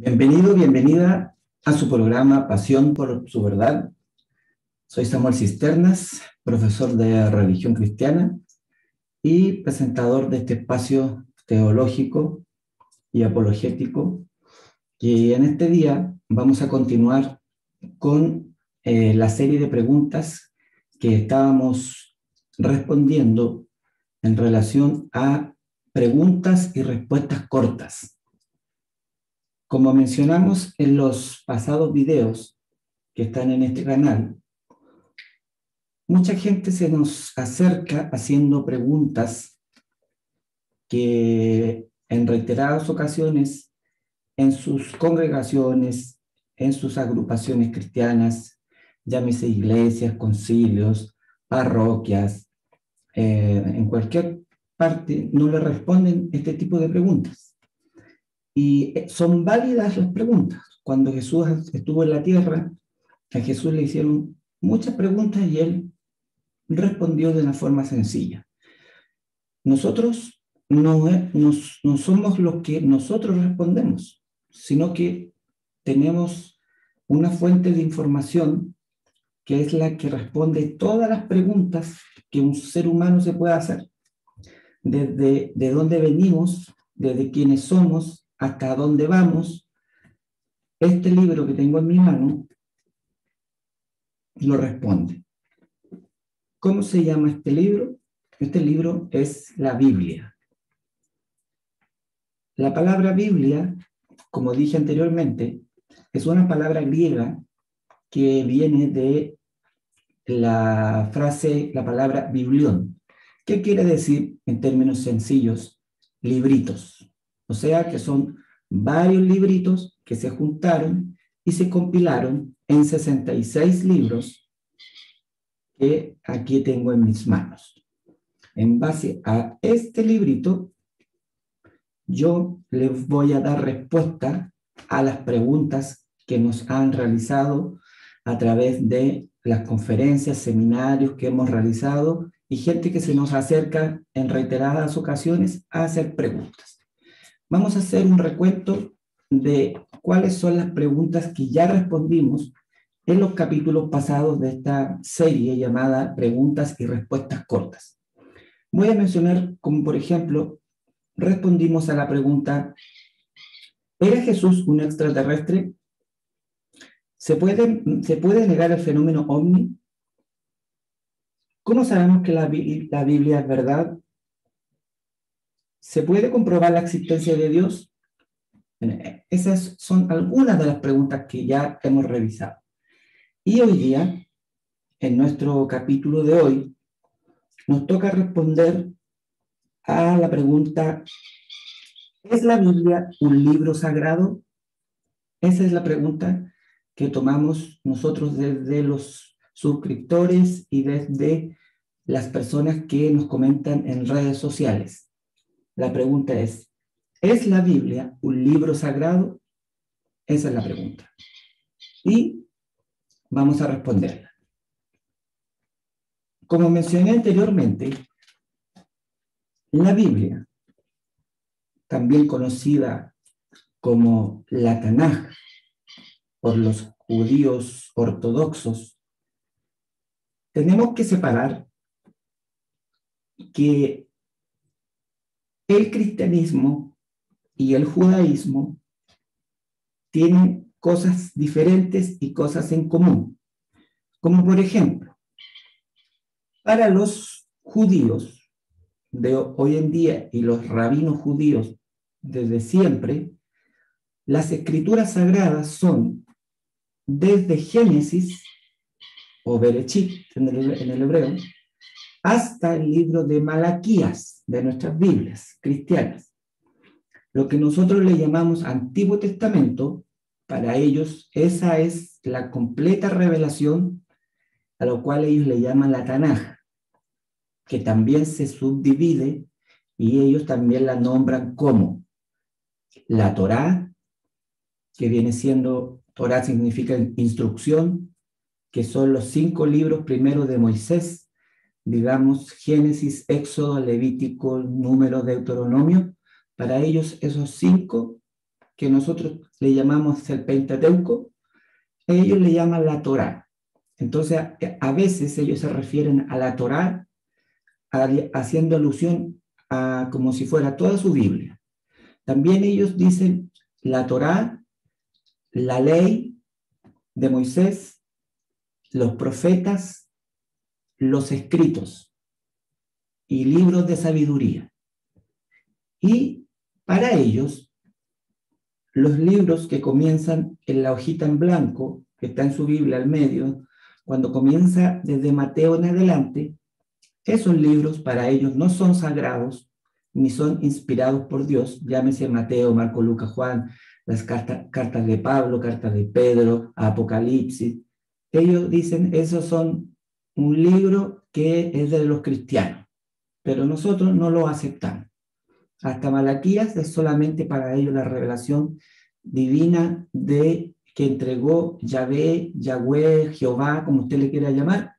Bienvenido, bienvenida a su programa Pasión por su verdad. Soy Samuel Cisternas, profesor de religión cristiana y presentador de este espacio teológico y apologético. Y en este día vamos a continuar con eh, la serie de preguntas que estábamos respondiendo en relación a preguntas y respuestas cortas. Como mencionamos en los pasados videos que están en este canal, mucha gente se nos acerca haciendo preguntas que en reiteradas ocasiones en sus congregaciones, en sus agrupaciones cristianas, llámese iglesias, concilios, parroquias, eh, en cualquier parte, no le responden este tipo de preguntas. Y eh, son válidas las preguntas. Cuando Jesús estuvo en la tierra, a Jesús le hicieron muchas preguntas y él respondió de una forma sencilla. Nosotros no, no somos los que nosotros respondemos, sino que tenemos una fuente de información que es la que responde todas las preguntas que un ser humano se puede hacer. Desde de dónde venimos, desde quiénes somos, hasta dónde vamos, este libro que tengo en mi mano lo responde. ¿Cómo se llama este libro? Este libro es la Biblia. La palabra Biblia, como dije anteriormente, es una palabra griega que viene de la frase, la palabra biblión. ¿Qué quiere decir en términos sencillos? Libritos. O sea que son varios libritos que se juntaron y se compilaron en 66 libros que aquí tengo en mis manos. En base a este librito, yo les voy a dar respuesta a las preguntas que nos han realizado a través de las conferencias, seminarios que hemos realizado y gente que se nos acerca en reiteradas ocasiones a hacer preguntas. Vamos a hacer un recuento de cuáles son las preguntas que ya respondimos en los capítulos pasados de esta serie llamada Preguntas y Respuestas Cortas. Voy a mencionar como por ejemplo, respondimos a la pregunta, ¿era Jesús un extraterrestre? ¿Se puede, ¿se puede negar el fenómeno ovni? ¿Cómo sabemos que la Biblia es verdad? ¿Se puede comprobar la existencia de Dios? Esas son algunas de las preguntas que ya hemos revisado. Y hoy día, en nuestro capítulo de hoy, nos toca responder a la pregunta, ¿es la Biblia un libro sagrado? Esa es la pregunta que tomamos nosotros desde los suscriptores y desde las personas que nos comentan en redes sociales. La pregunta es, ¿es la Biblia un libro sagrado? Esa es la pregunta. Y vamos a responderla. Como mencioné anteriormente, la Biblia, también conocida como la Tanaj por los judíos ortodoxos, tenemos que separar que el cristianismo y el judaísmo tienen cosas diferentes y cosas en común. Como por ejemplo, para los judíos de hoy en día y los rabinos judíos desde siempre, las escrituras sagradas son desde Génesis o Berechit en el, hebreo hasta el libro de Malaquías de nuestras Biblias cristianas. Lo que nosotros le llamamos Antiguo Testamento, para ellos esa es la completa revelación a lo cual ellos le llaman la Tanaj, que también se subdivide y ellos también la nombran como la Torá, que viene siendo, Torá significa instrucción, que son los cinco libros primeros de Moisés, digamos, Génesis, Éxodo, Levítico, Número, Deuteronomio, para ellos esos cinco que nosotros le llamamos el Pentateuco, ellos le llaman la Torá. Entonces, a veces ellos se refieren a la Torá haciendo alusión a como si fuera toda su Biblia. También ellos dicen la Torá, la ley de Moisés, los profetas, los escritos y libros de sabiduría. Y para ellos, los libros que comienzan en la hojita en blanco, que está en su Biblia al medio, cuando comienza desde Mateo en adelante, esos libros para ellos no son sagrados ni son inspirados por Dios, llámese Mateo, Marco, Lucas, Juan, las cartas, cartas de Pablo, cartas de Pedro, Apocalipsis. Ellos dicen, esos son un libro que es de los cristianos, pero nosotros no lo aceptamos. Hasta Malaquías es solamente para ellos la revelación divina de que entregó Yahvé, Yahweh, Jehová, como usted le quiera llamar,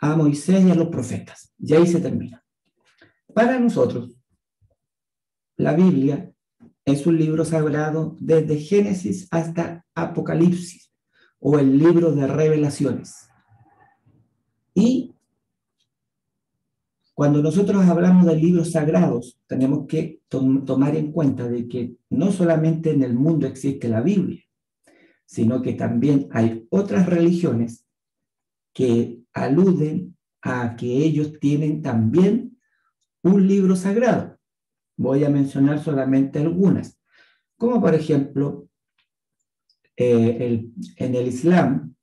a Moisés y a los profetas. Y ahí se termina. Para nosotros, la Biblia es un libro sagrado desde Génesis hasta Apocalipsis o el libro de revelaciones. Y cuando nosotros hablamos de libros sagrados, tenemos que tomar en cuenta de que no solamente en el mundo existe la Biblia, sino que también hay otras religiones que aluden a que ellos tienen también un libro sagrado. Voy a mencionar solamente algunas, como por ejemplo, eh, en el Islam,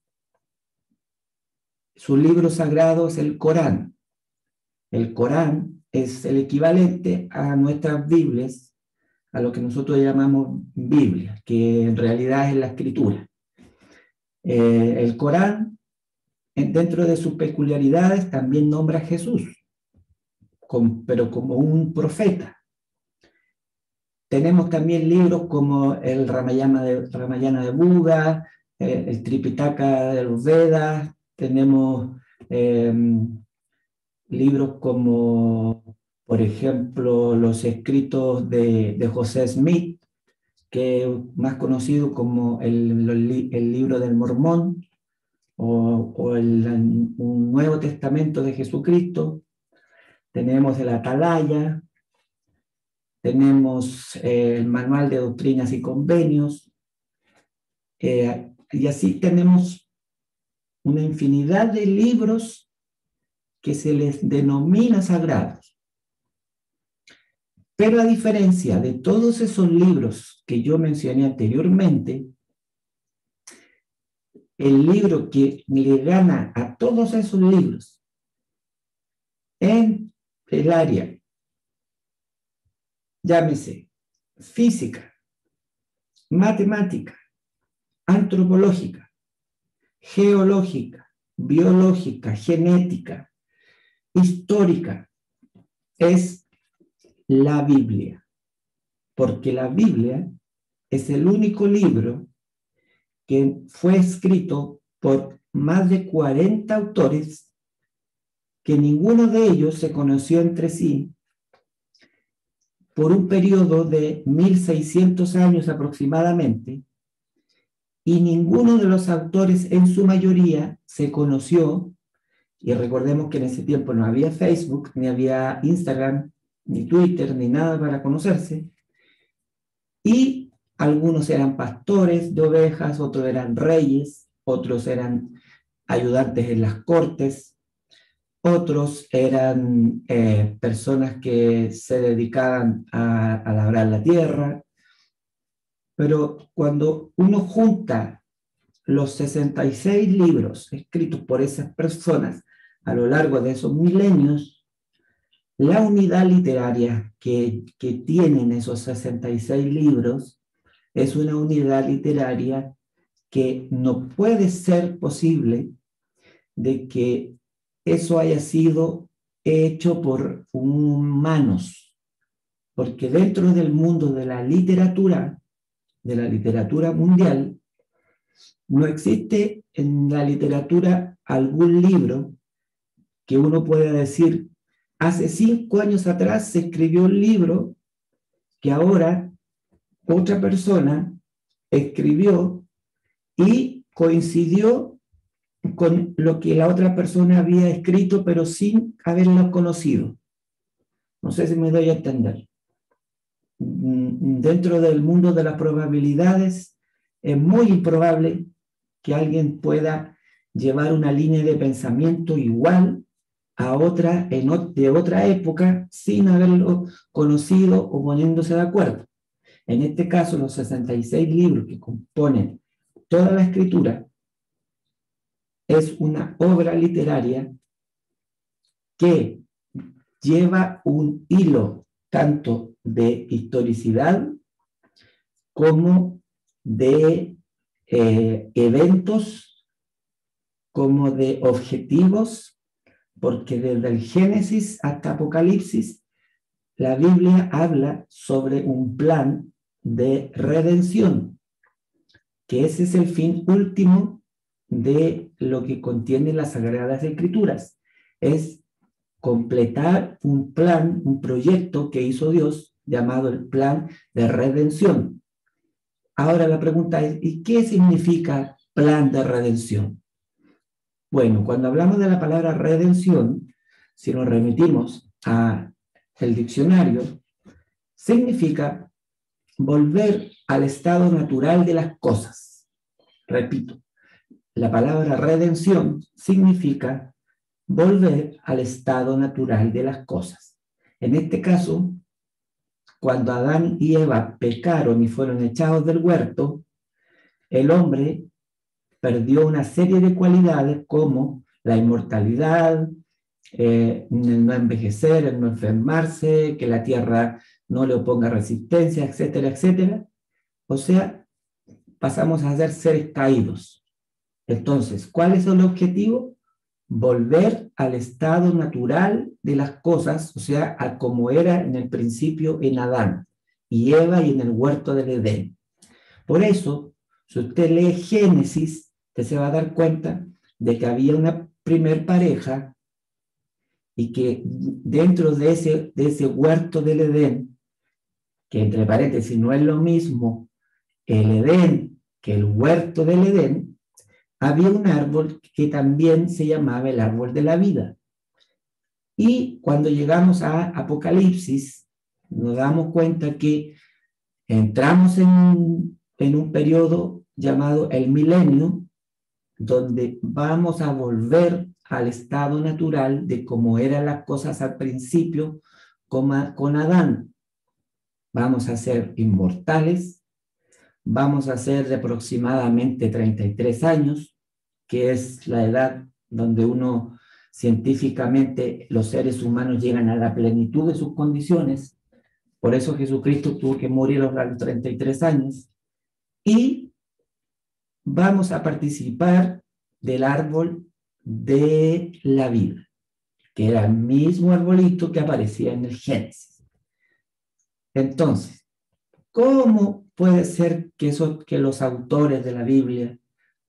su libro sagrado es el Corán el Corán es el equivalente a nuestras Biblias, a lo que nosotros llamamos Biblia, que en realidad es la escritura. Eh, el Corán, dentro de sus peculiaridades, también nombra a Jesús, pero como un profeta. Tenemos también libros como el Ramayana de, Buda, eh, el Tripitaka de los Vedas, tenemos eh, libros como, por ejemplo, los escritos de, José Smith, que es más conocido como el, el libro del Mormón, o, el un Nuevo Testamento de Jesucristo. Tenemos el Atalaya, tenemos eh, el Manual de Doctrinas y Convenios, eh, y así tenemos una infinidad de libros que se les denomina sagrados. Pero a diferencia de todos esos libros que yo mencioné anteriormente, el libro que le gana a todos esos libros en el área, llámese física, matemática, antropológica, geológica, biológica, genética, histórica es la Biblia, porque la Biblia es el único libro que fue escrito por más de 40 autores que ninguno de ellos se conoció entre sí por un periodo de 1600 años aproximadamente, y ninguno de los autores en su mayoría se conoció y recordemos que en ese tiempo no había Facebook, ni había Instagram, ni Twitter, ni nada para conocerse. Y algunos eran pastores de ovejas, otros eran reyes, otros eran ayudantes en las cortes, otros eran eh, personas que se dedicaban a, a labrar la tierra. Pero cuando uno junta los 66 libros escritos por esas personas a lo largo de esos milenios, la unidad literaria que, que tienen esos 66 libros es una unidad literaria que no puede ser posible de que eso haya sido hecho por humanos, porque dentro del mundo de la literatura, de la literatura mundial, no existe en la literatura algún libro que uno pueda decir, hace cinco años atrás se escribió un libro que ahora otra persona escribió y coincidió con lo que la otra persona había escrito, pero sin haberlo conocido. No sé si me doy a entender. Mm, dentro del mundo de las probabilidades, es muy improbable que alguien pueda llevar una línea de pensamiento igual a otra en, de otra época sin haberlo conocido o poniéndose de acuerdo. En este caso, los 66 libros que componen toda la escritura es una obra literaria que lleva un hilo tanto de historicidad como de eh, eventos, como de objetivos, porque desde el Génesis hasta Apocalipsis, la Biblia habla sobre un plan de redención, que ese es el fin último de lo que contienen las Sagradas Escrituras. Es completar un plan, un proyecto que hizo Dios llamado el plan de redención. Ahora la pregunta es, ¿y qué significa plan de redención? Bueno, cuando hablamos de la palabra redención, si nos remitimos a el diccionario, significa volver al estado natural de las cosas. Repito, la palabra redención significa volver al estado natural de las cosas. En este caso, cuando Adán y Eva pecaron y fueron echados del huerto, el hombre perdió una serie de cualidades como la inmortalidad, eh, el no envejecer, el no enfermarse, que la tierra no le oponga resistencia, etcétera, etcétera. O sea, pasamos a ser seres caídos. Entonces, ¿cuál es el objetivo? Volver al estado natural de las cosas, o sea, a como era en el principio en Adán y Eva y en el huerto del Edén. Por eso, si usted lee Génesis, usted se va a dar cuenta de que había una primer pareja y que dentro de ese, de ese huerto del Edén, que entre paréntesis no es lo mismo el Edén que el huerto del Edén, había un árbol que también se llamaba el árbol de la vida. Y cuando llegamos a Apocalipsis, nos damos cuenta que entramos en, en un periodo llamado el milenio, donde vamos a volver al estado natural de cómo eran las cosas al principio con, con Adán. Vamos a ser inmortales, vamos a ser de aproximadamente 33 años, que es la edad donde uno científicamente los seres humanos llegan a la plenitud de sus condiciones. Por eso Jesucristo tuvo que morir a los 33 años. Y vamos a participar del árbol de la vida, que era el mismo arbolito que aparecía en el Génesis. Entonces, ¿cómo puede ser que, que los autores de la Biblia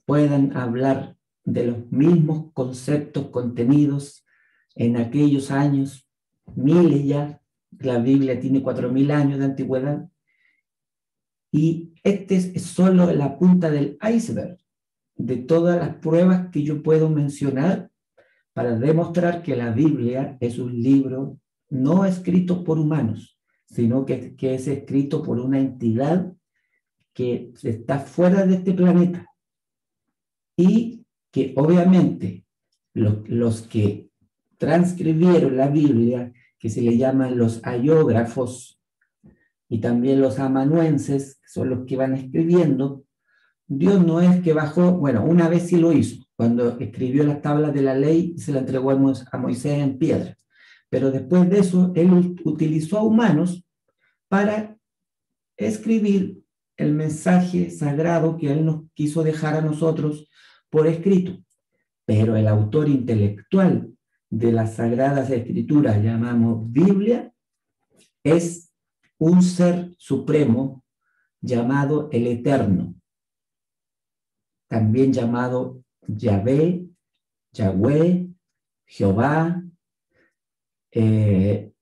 puedan hablar de los mismos conceptos contenidos en aquellos años, miles ya, la Biblia tiene cuatro mil años de antigüedad, y este es solo la punta del iceberg de todas las pruebas que yo puedo mencionar para demostrar que la Biblia es un libro no escrito por humanos, sino que, que es escrito por una entidad que está fuera de este planeta y que obviamente los, que transcribieron la Biblia, que se le llaman los ayógrafos, y también los amanuenses, que son los que van escribiendo, Dios no es que bajó, bueno, una vez sí lo hizo, cuando escribió las tablas de la ley y se la entregó a Moisés en piedra. Pero después de eso, él utilizó a humanos para escribir el mensaje sagrado que él nos quiso dejar a nosotros por escrito. Pero el autor intelectual de las sagradas escrituras, llamamos Biblia, es un ser supremo llamado el Eterno, también llamado Yahvé, Yahweh, Jehová. Eh,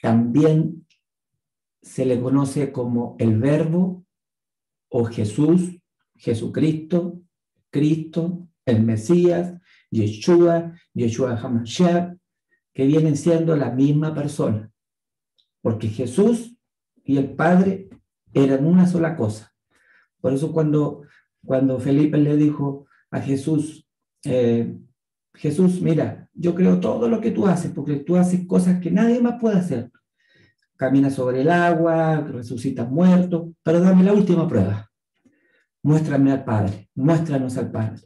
también se le conoce como el Verbo o Jesús, Jesucristo, Cristo, el Mesías, Yeshua, Yeshua HaMashiach, que vienen siendo la misma persona. Porque Jesús y el Padre eran una sola cosa. Por eso cuando, cuando Felipe le dijo a Jesús, eh, Jesús, mira, yo creo todo lo que tú haces, porque tú haces cosas que nadie más puede hacer. Caminas sobre el agua, resucitas muertos, pero dame la última prueba. Muéstrame al Padre, muéstranos al Padre.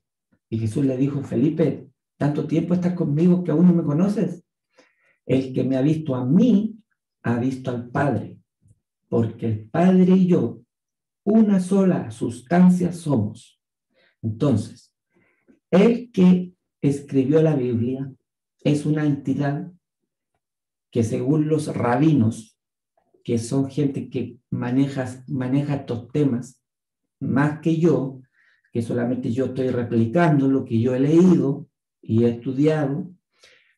Y Jesús le dijo, Felipe, tanto tiempo estás conmigo que aún no me conoces. El que me ha visto a mí, ha visto al Padre, porque el Padre y yo, una sola sustancia somos. Entonces, el que escribió la Biblia es una entidad que según los rabinos, que son gente que maneja, maneja estos temas más que yo, que solamente yo estoy replicando lo que yo he leído y he estudiado,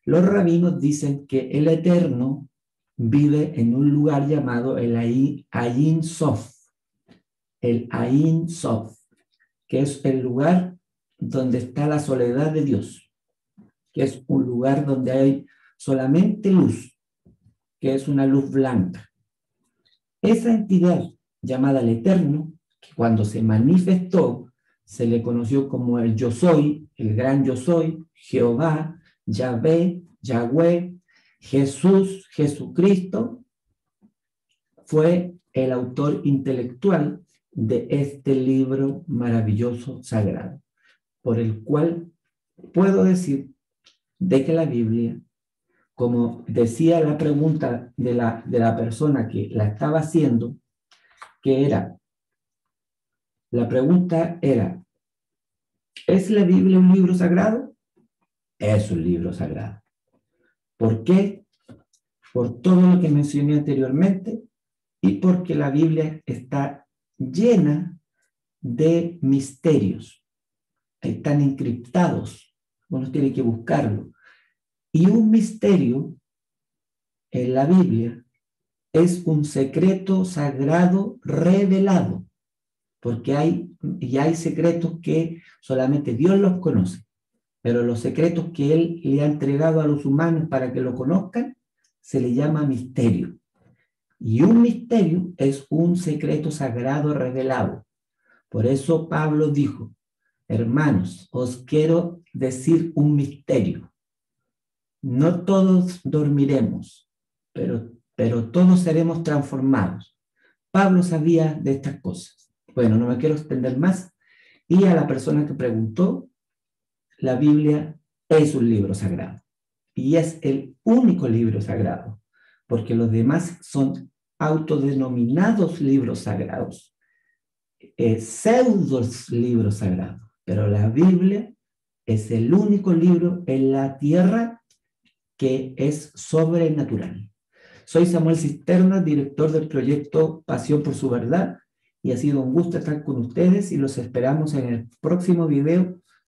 los rabinos dicen que el Eterno vive en un lugar llamado el Ayin Sof, el Ayin Sof, que es el lugar donde está la soledad de Dios, que es un lugar donde hay solamente luz, que es una luz blanca. Esa entidad llamada el Eterno, que cuando se manifestó, se le conoció como el Yo Soy, el gran Yo Soy, Jehová, Yahvé, Yahweh, Jesús, Jesucristo, fue el autor intelectual de este libro maravilloso sagrado por el cual puedo decir de que la Biblia, como decía la pregunta de la, de la persona que la estaba haciendo, que era, la pregunta era, ¿es la Biblia un libro sagrado? Es un libro sagrado. ¿Por qué? Por todo lo que mencioné anteriormente y porque la Biblia está llena de misterios están encriptados, uno tiene que buscarlo. Y un misterio en la Biblia es un secreto sagrado revelado, porque hay, y hay secretos que solamente Dios los conoce, pero los secretos que Él le ha entregado a los humanos para que lo conozcan, se le llama misterio. Y un misterio es un secreto sagrado revelado. Por eso Pablo dijo, Hermanos, os quiero decir un misterio. No todos dormiremos, pero, pero todos seremos transformados. Pablo sabía de estas cosas. Bueno, no me quiero extender más. Y a la persona que preguntó, la Biblia es un libro sagrado. Y es el único libro sagrado, porque los demás son autodenominados libros sagrados, eh, pseudos libros sagrados. Pero la Biblia es el único libro en la tierra que es sobrenatural. Soy Samuel Cisterna, director del proyecto Pasión por su Verdad, y ha sido un gusto estar con ustedes y los esperamos en el próximo video